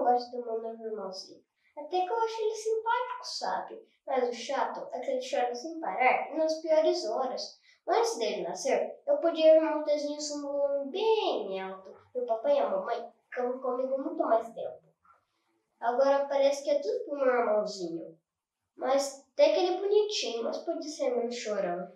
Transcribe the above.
não gosto do meu irmãozinho. Até que eu acho ele simpático, sabe? Mas o chato é que ele chora sem parar e nas piores horas. Antes dele nascer, eu podia ver um desenho sumulando volume bem alto e o papai e a mamãe ficam comigo muito mais tempo. Agora parece que é tudo pro meu irmãozinho. Mas até que ele é bonitinho, mas pode ser meio chorão.